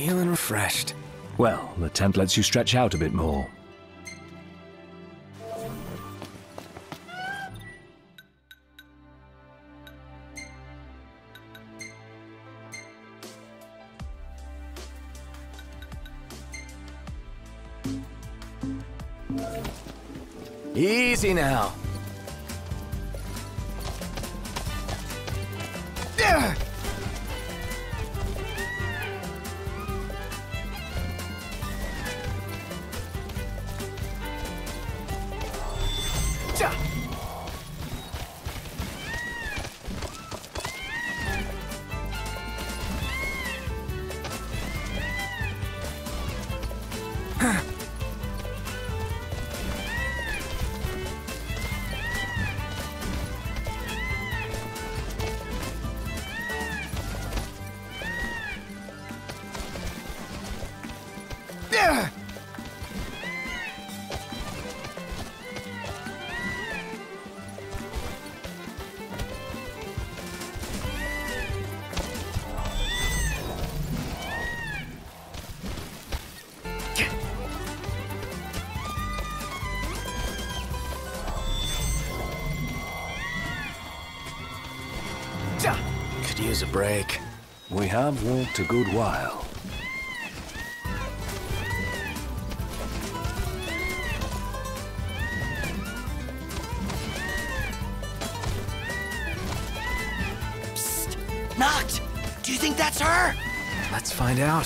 Feeling refreshed. Well, the tent lets you stretch out a bit more. Easy now. Yeah. Could use a break. We have walked a good while. Knocked! Do you think that's her? Let's find out.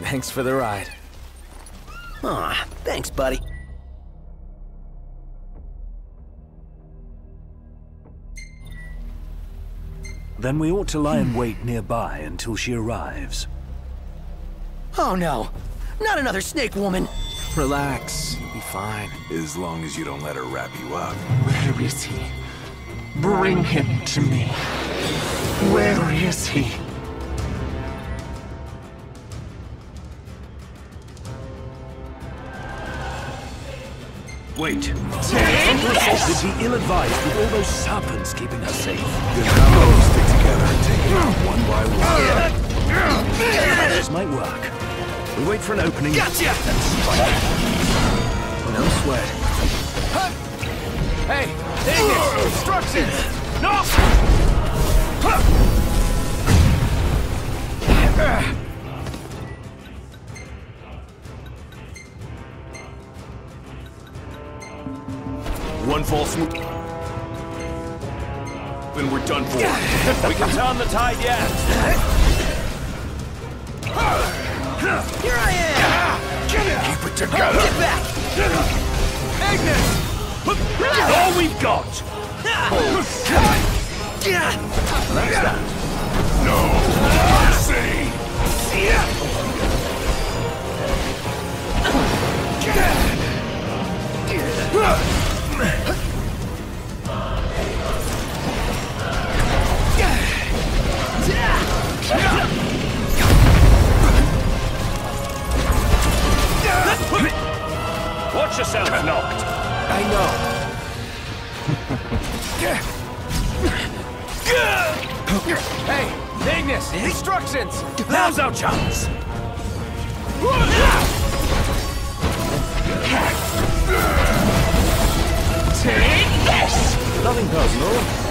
Thanks for the ride. Aw, thanks, buddy. Then we ought to lie in wait nearby until she arrives. Oh no, not another snake woman. Relax, you'll be fine. As long as you don't let her wrap you up. Where is he? Bring him to me. Where is he? Wait. Would be ill-advised with all those serpents keeping us safe. Then how about we stick together and take it out one by one? This might work. We wait for an opening. Gotcha! And strike. No sweat. Hey, Ignis! Instructions! No! False move. Then we're done for. We can turn the tide yet. Here I am! Keep it together. Get back! Ignis! All we've got. No mercy. Watch hey, Ignis! Instructions! Now's our chance. Take this! Nothing personal.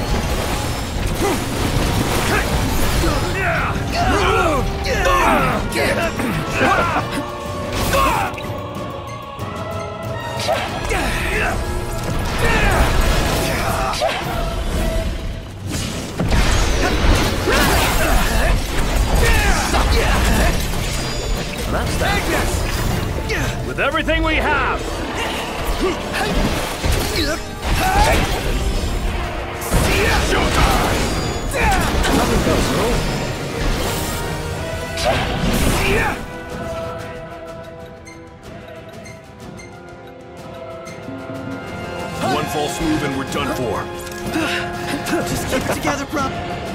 That's that. With everything we have. Nothing personal. false move and we're done for. Just keep it together, bro.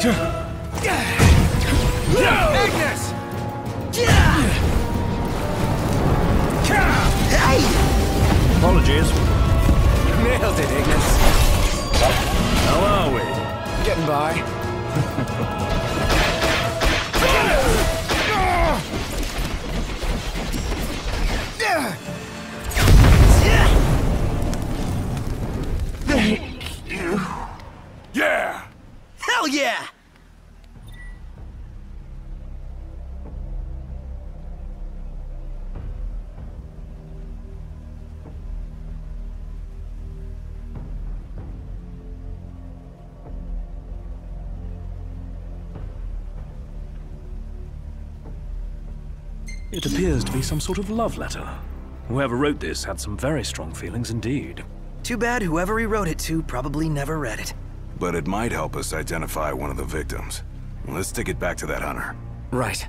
Hey! Apologies. Nailed it, Ignis. How are we? Getting by. Hell yeah! It appears to be some sort of love letter. Whoever wrote this had some very strong feelings indeed. Too bad whoever he wrote it to probably never read it. But it might help us identify one of the victims. Let's take it back to that hunter. Right.